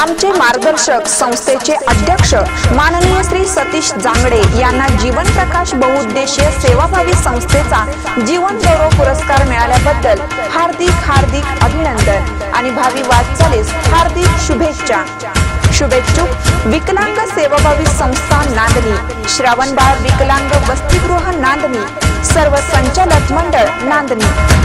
आमचे मार्गदर्शक संस्थेचे अध्यक्ष माननीय श्री सतीश जांगडे यांना जीवन प्रकाश बहुउद्देशीय सेवाभावी संस्थेचा जीवन गौरव पुरस्कार मिळाल्याबद्दल हार्दिक हार्दिक अभिनंदन आणि भावी वाटचालीस हार्दिक शुभेच्छा. शुभेच्छुक विकलांग सेवाभावी संस्था नांदणी श्रावणबाळ विकलांग वसतिगृह नांदणी सर्व संचालक मंडळ नांदणी.